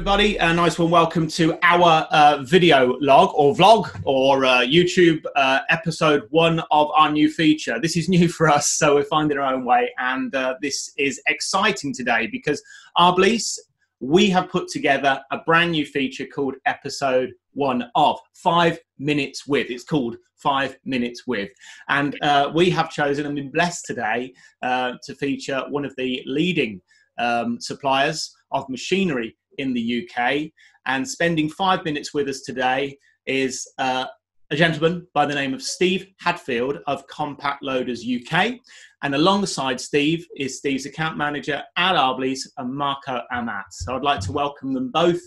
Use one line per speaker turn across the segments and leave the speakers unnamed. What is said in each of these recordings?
everybody. A nice one. Welcome to our uh, video log or vlog or uh, YouTube uh, episode one of our new feature. This is new for us, so we're finding our own way. And uh, this is exciting today because Arblease, we have put together a brand new feature called episode one of five minutes with. It's called five minutes with. And uh, we have chosen and been blessed today uh, to feature one of the leading um, suppliers of machinery in the UK. And spending five minutes with us today is uh, a gentleman by the name of Steve Hadfield of Compact Loaders UK. And alongside Steve is Steve's account manager Al Arblease and Marco Amat. So I'd like to welcome them both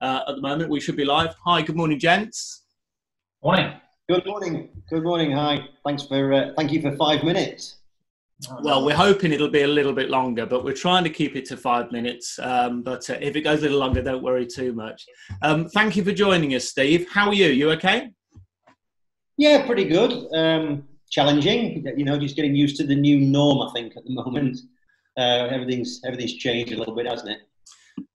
uh, at the moment. We should be live. Hi, good morning, gents.
Morning.
Good morning. Good morning. Hi. Thanks for uh, thank you for five minutes.
Well, we're hoping it'll be a little bit longer, but we're trying to keep it to five minutes. Um, but uh, if it goes a little longer, don't worry too much. Um, thank you for joining us, Steve. How are you? You okay?
Yeah, pretty good. Um, challenging, you know, just getting used to the new norm. I think at the moment, uh, everything's everything's changed a little bit, hasn't it?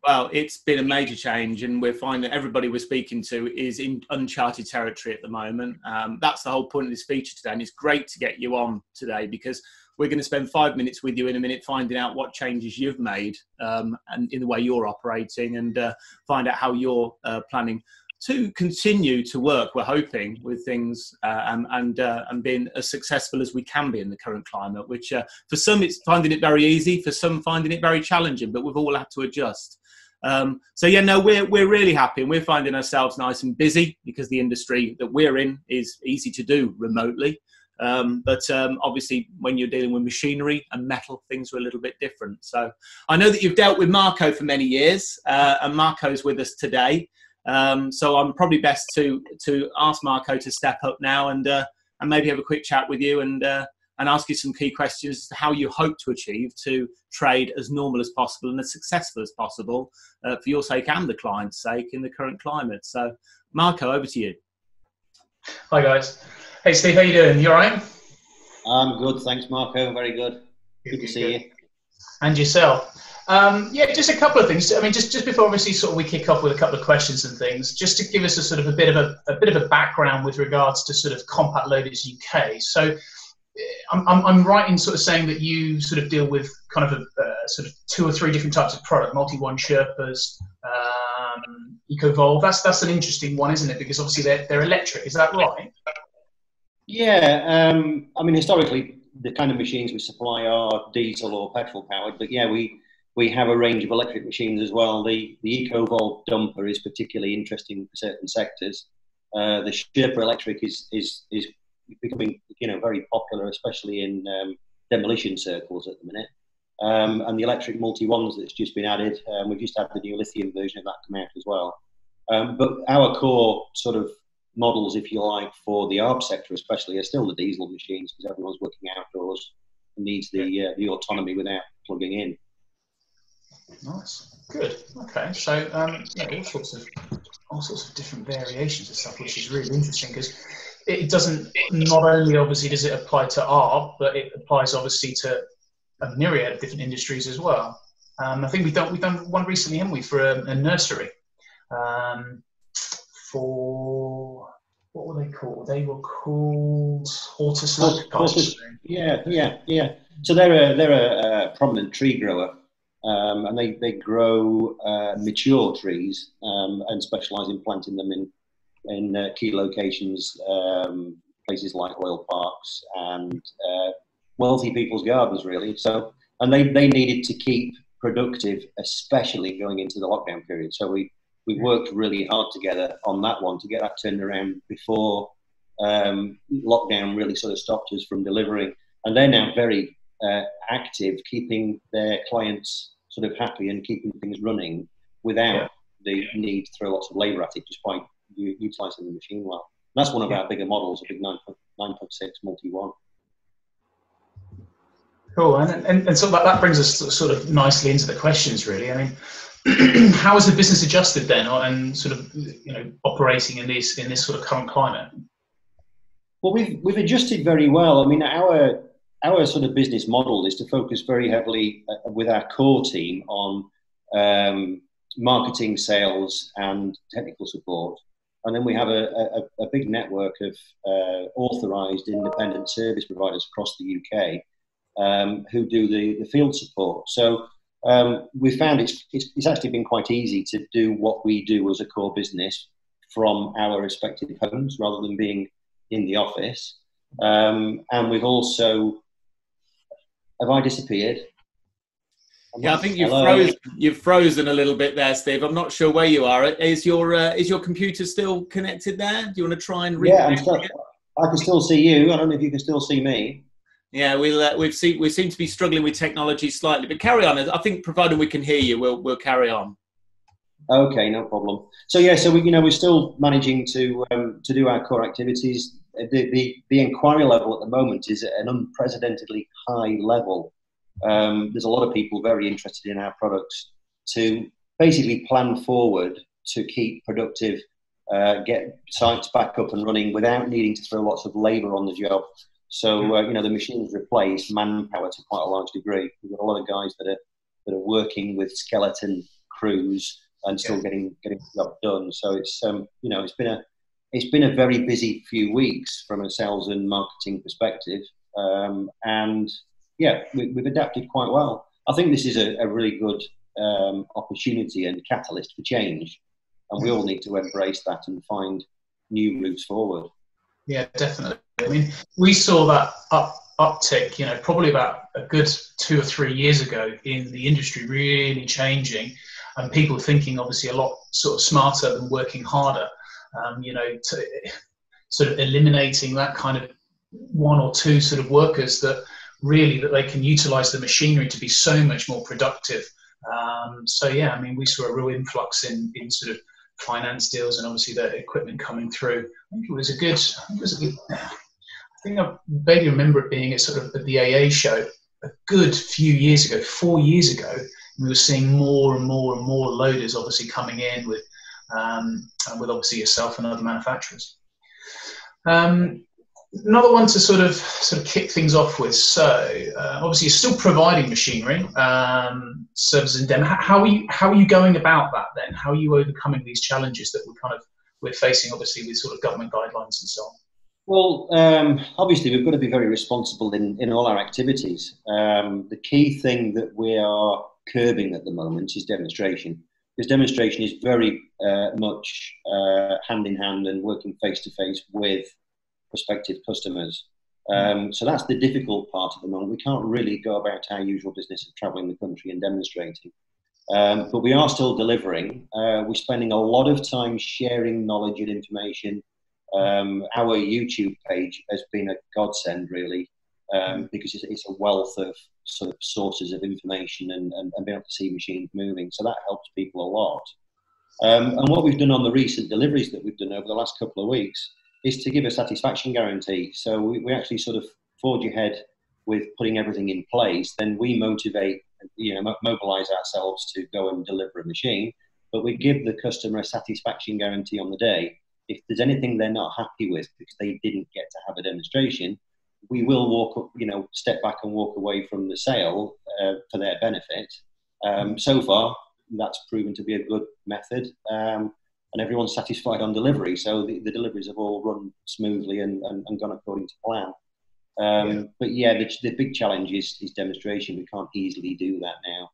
Well, it's been a major change, and we're finding everybody we're speaking to is in uncharted territory at the moment. Um, that's the whole point of this feature today, and it's great to get you on today because we're going to spend five minutes with you in a minute finding out what changes you've made um, and in the way you're operating and uh, find out how you're uh, planning to continue to work we're hoping with things uh, and and, uh, and being as successful as we can be in the current climate which uh, for some it's finding it very easy for some finding it very challenging but we've all had to adjust um, so yeah, no, we're we're really happy, and we're finding ourselves nice and busy because the industry that we're in is easy to do remotely. Um, but um, obviously, when you're dealing with machinery and metal, things are a little bit different. So I know that you've dealt with Marco for many years, uh, and Marco's with us today. Um, so I'm probably best to to ask Marco to step up now and uh, and maybe have a quick chat with you and uh, and ask you some key questions as to how you hope to achieve to trade as normal as possible and as successful as possible uh, for your sake and the client's sake in the current climate. So Marco, over to you.
Hi guys. Hey Steve, how you doing? You all right?
I'm good, thanks, Marco. Very good. Good, good to see good. you.
And yourself. Um, yeah, just a couple of things. I mean, just just before obviously sort of we kick off with a couple of questions and things, just to give us a sort of a bit of a, a bit of a background with regards to sort of Compact Loaders UK. So, I'm, I'm, I'm right in sort of saying that you sort of deal with kind of a, uh, sort of two or three different types of product, multi-one Sherpas, um, EcoVolve. That's that's an interesting one, isn't it? Because obviously they're they're electric. Is that right?
Yeah, um, I mean, historically, the kind of machines we supply are diesel or petrol powered, but yeah, we we have a range of electric machines as well. The the EcoVolve dumper is particularly interesting for certain sectors. Uh, the Sherpa electric is is is becoming you know very popular, especially in um, demolition circles at the minute. Um, and the electric multi ones that's just been added. Um, we've just had the new lithium version of that come out as well. Um, but our core sort of models, if you like, for the ARB sector especially, are still the diesel machines because everyone's working outdoors and needs the uh, the autonomy without plugging in.
Nice, good. Okay, so um, yeah, all sorts of all sorts of different variations of stuff, which is really interesting because it doesn't not only obviously does it apply to ARB, but it applies obviously to a myriad of different industries as well. Um, I think we've done we've done one recently, haven't we, for a, a nursery. Um, for what were they called? They were called Hortus.
Hortus yeah, yeah, yeah. So they're a, they're a, a prominent tree grower, um, and they they grow uh, mature trees um, and specialise in planting them in in uh, key locations, um, places like oil parks and uh, wealthy people's gardens, really. So, and they they needed to keep productive, especially going into the lockdown period. So we we worked really hard together on that one to get that turned around before um, lockdown really sort of stopped us from delivering. And they're now very uh, active, keeping their clients sort of happy and keeping things running without yeah. the need to throw lots of labour at it, just by utilising the machine well. And that's one of yeah. our bigger models, a big 9.6 multi one.
Cool, and, and, and so that, that brings us sort of nicely into the questions, really. I mean, how is the business adjusted then, and sort of you know operating in this in this sort of current climate?
Well, we've we've adjusted very well. I mean, our our sort of business model is to focus very heavily uh, with our core team on um, marketing, sales, and technical support. And then we have a, a, a big network of uh, authorised independent service providers across the UK um, who do the, the field support. So um, we found it's, it's, it's, actually been quite easy to do what we do as a core business from our respective homes rather than being in the office. Um, and we've also, have I disappeared?
Yeah, I think you've frozen, you've frozen a little bit there, Steve. I'm not sure where you are. Is your uh, is your computer still connected there? Do you want to try and
yeah? I'm still, I can still see you. I don't know if you can still see me.
Yeah, we'll uh, we've seen we seem to be struggling with technology slightly, but carry on. I think provided we can hear you, we'll we'll carry on.
Okay, no problem. So yeah, so we you know we're still managing to um, to do our core activities. The, the the inquiry level at the moment is at an unprecedentedly high level um, there's a lot of people very interested in our products to basically plan forward to keep productive, uh, get sites back up and running without needing to throw lots of labour on the job. So uh, you know the machines replace manpower to quite a large degree. We've got a lot of guys that are that are working with skeleton crews and still yeah. getting getting the job done. So it's um, you know it's been a it's been a very busy few weeks from a sales and marketing perspective, um, and yeah, we, have adapted quite well. I think this is a, a really good um, opportunity and catalyst for change, and we all need to embrace that and find new routes forward.
Yeah, definitely. I mean, we saw that up, uptick, you know, probably about a good two or three years ago in the industry really changing, and people thinking obviously a lot sort of smarter than working harder. Um, you know, to sort of eliminating that kind of one or two sort of workers that really that they can utilize the machinery to be so much more productive. Um, so yeah, I mean, we saw a real influx in in sort of finance deals and obviously the equipment coming through. I think it was a good. I think it was a good. I think I barely remember it being at sort of at the AA show a good few years ago, four years ago. We were seeing more and more and more loaders obviously coming in with um, with obviously yourself and other manufacturers. Um, another one to sort of sort of kick things off with. So uh, obviously, you're still providing machinery um, services and demo. How are you how are you going about that then? How are you overcoming these challenges that we're kind of we're facing, obviously, with sort of government guidelines and so on?
Well, um, obviously, we've got to be very responsible in, in all our activities. Um, the key thing that we are curbing at the moment is demonstration. Because demonstration is very uh, much uh, hand in hand and working face to face with prospective customers. Um, so that's the difficult part at the moment. We can't really go about our usual business of travelling the country and demonstrating. Um, but we are still delivering. Uh, we're spending a lot of time sharing knowledge and information. Um, our YouTube page has been a godsend, really, um, because it's, it's, a wealth of sort of sources of information and, and, and being able to see machines moving. So that helps people a lot. Um, and what we've done on the recent deliveries that we've done over the last couple of weeks is to give a satisfaction guarantee. So we, we actually sort of forge ahead with putting everything in place. Then we motivate, you know, mobilize ourselves to go and deliver a machine. But we give the customer a satisfaction guarantee on the day. If there's anything they're not happy with because they didn't get to have a demonstration, we will walk up, you know, step back and walk away from the sale uh, for their benefit. Um, so far, that's proven to be a good method. Um, and everyone's satisfied on delivery. So the, the deliveries have all run smoothly and, and, and gone according to plan. Um, yeah. But yeah, the, the big challenge is, is demonstration. We can't easily do that now.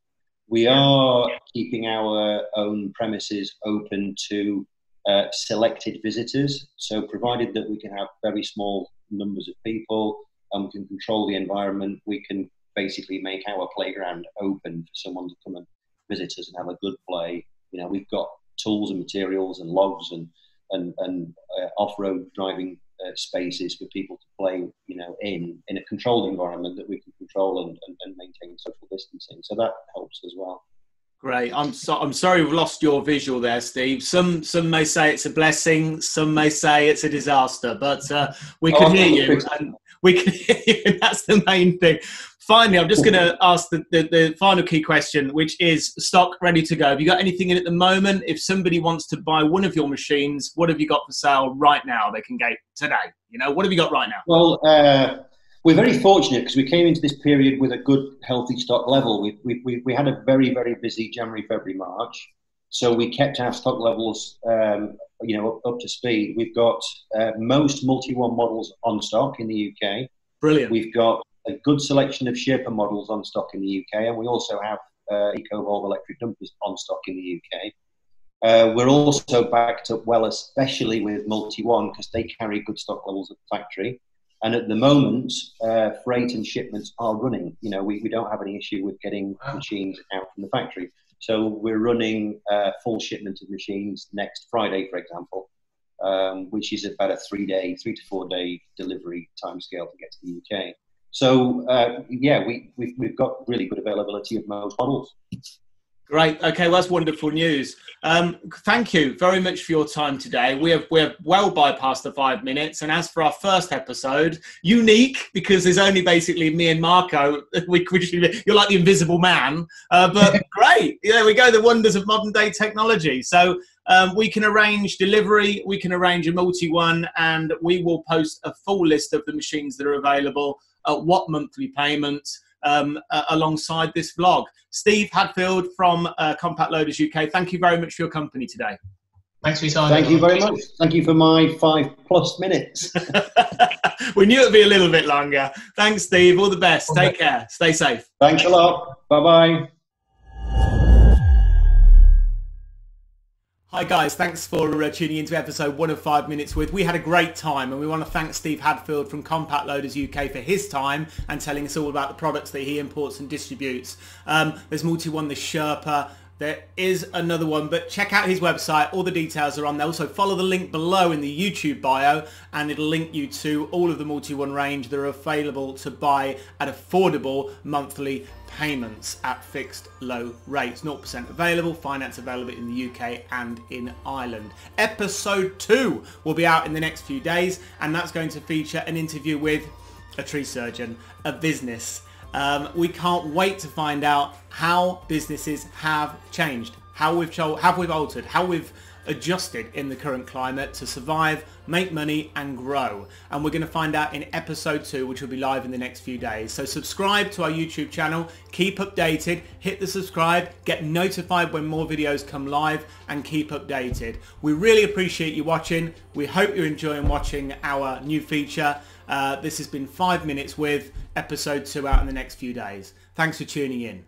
We are keeping our own premises open to uh, selected visitors. So, provided that we can have very small numbers of people and we can control the environment, we can basically make our playground open for someone to come and visit us and have a good play. You know, we've got tools and materials and logs and and, and uh, off-road driving uh, spaces for people to play, you know, in in a controlled environment that we can control and, and, and maintain social distancing. So that helps as well.
Great. I'm so, I'm sorry we've lost your visual there, Steve. Some some may say it's a blessing. Some may say it's a disaster. But uh, we can oh, hear you, and we can hear you, and that's the main thing finally, I'm just going to ask the, the, the, final key question, which is stock ready to go. Have you got anything in at the moment? If somebody wants to buy one of your machines, what have you got for sale right now? They can get today. You know, what have you got right now?
Well, uh, we're very fortunate because we came into this period with a good, healthy stock level. We, we, we, we had a very, very busy January, February, March. so we kept our stock levels, um, you know, up, up, to speed. We've got uh, most multi-one models on stock in the UK.
Brilliant.
We've got a good selection of Sherpa models on stock in the UK, and we also have uh, EcoVolve electric dumpers on stock in the UK. Uh, we're also backed up well, especially with Multi One, because they carry good stock levels at the factory. And at the moment, uh, freight and shipments are running. You know, we, we don't have any issue with getting wow. machines out from the factory. So we're running uh, full shipment of machines next Friday, for example, um, which is about a three day, three to four day delivery timescale to get to the UK. So uh, yeah, we, we've, we've got really good availability of most models.
Great. Okay, well, that's wonderful news. Um, thank you very much for your time today. We have we're well bypassed the five minutes, and as for our first episode, unique because there's only basically me and Marco. We, you're like the invisible man, uh, but great. There we go. The wonders of modern day technology. So um, we can arrange delivery, we can arrange a multi one, and we will post a full list of the machines that are available at what monthly payment um, uh, alongside this vlog. Steve Hadfield from uh, Compact Loaders UK, thank you very much for your company today.
Thanks for your time.
Thank you very much. Thank you for my five plus minutes.
we knew it'd be a little bit longer. Thanks, Steve. All the best. Take care. Stay safe.
Thanks a lot. Bye bye.
Hi guys, thanks for uh, tuning into episode one of Five Minutes With. We had a great time and we want to thank Steve Hadfield from Compact Loaders UK for his time and telling us all about the products that he imports and distributes. Um, there's multi-one, the Sherpa, there is another one, but check out his website. All the details are on there. Also, follow the link below in the YouTube bio, and it'll link you to all of the multi-one range that are available to buy at affordable monthly payments at fixed low rates. 0% available, finance available in the UK and in Ireland. Episode 2 will be out in the next few days and that's going to feature an interview with a tree surgeon, a business. Um, we can't wait to find out how businesses have changed, how we've, how we've altered, how we've adjusted in the current climate to survive, make money and grow. And we're going to find out in episode two, which will be live in the next few days. So subscribe to our YouTube channel, keep updated, hit the subscribe, get notified when more videos come live and keep updated. We really appreciate you watching. We hope you're enjoying watching our new feature. Uh, this has been five minutes with episode two out in the next few days. Thanks for tuning in.